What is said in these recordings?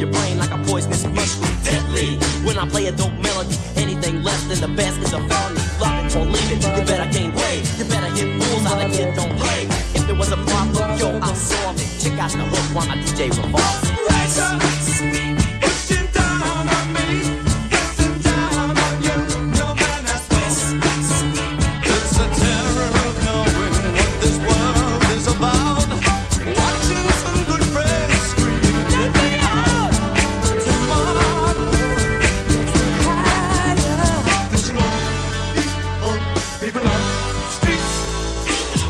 your brain like a poisonous mushroom. Deadly. When I play a dope melody, anything less than the best is a felony. Love it or leave it. You better gain weight. You better hit fools out of kid don't play. If there was a problem, yo, I'll solve it. Check out the hook while my DJ revolves.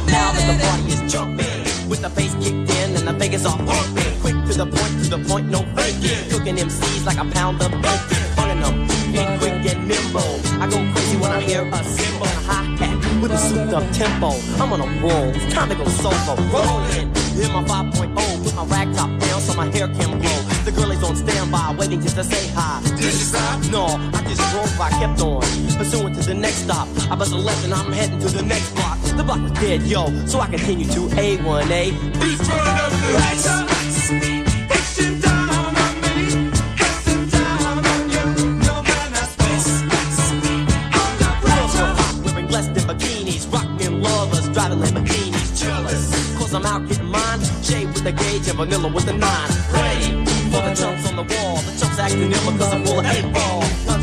Now that the party is jumping, with the bass kicked in and the Vegas are pumping. Quick to the point, to the point, no faking. Cooking MCs like a pound of bacon. Burning them, quick and nimble. I go crazy when I hear a cymbal and a hi-hat with a souped up tempo. I'm on a roll, it's time to go solo. Rolling, hit my 5.0, put my rag top down so my hair can blow. The girl is on standby, waiting just to say hi. Did you stop? No, I just drove, I kept on. Pursuing the next stop. I bust a left and I'm heading to the next block. The block was dead, yo, so I continue to A1A. Beats turn up the lights. I'm out getting mine, Shay with the gauge and vanilla with the nine. Ready for the jumps on the wall. The jumps acting ill because I'm full of eight ball.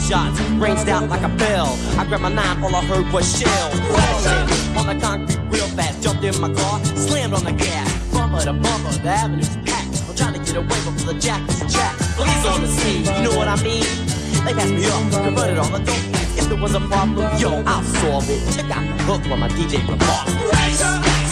Gunshots ranged out like a bell. I grabbed my nine, all I heard was shells. Crashing on the concrete real fast. Jumped in my car, slammed on the gas. Bumper to bumper, the avenue's packed. I'm trying to get away before the jack is jacked. Police on the scene, you know what I mean? They passed me up, converted all the dope. If there was a problem, yo, I'll solve it. Check out the hook while my DJ performs.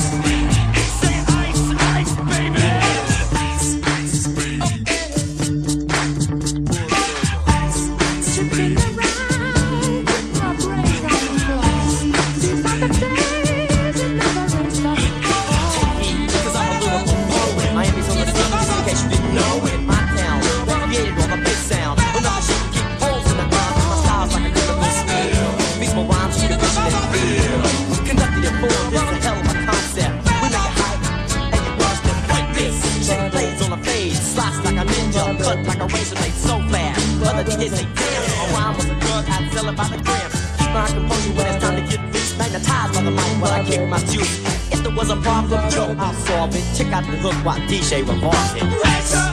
Cut like a razor blade so fast. Other DJs say, damn, oh, my rhyme was a drug, I'd sell it by the gram. Keep my composure when it's time to get loose. Magnetized by the mic while I kick my juice. If there was a problem, yo, I'll solve it. Check out the hook while DJ revolves it. Pushing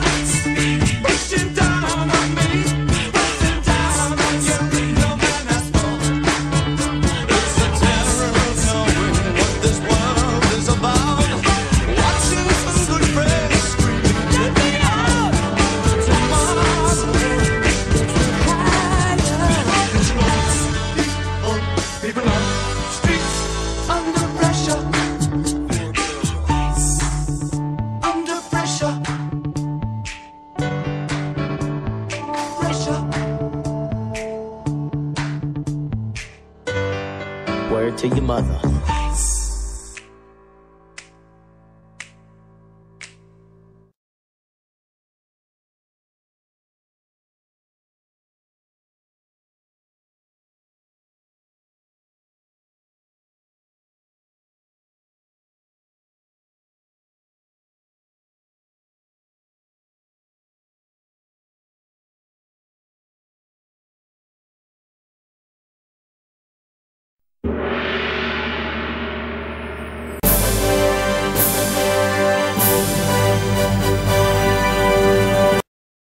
to your mother.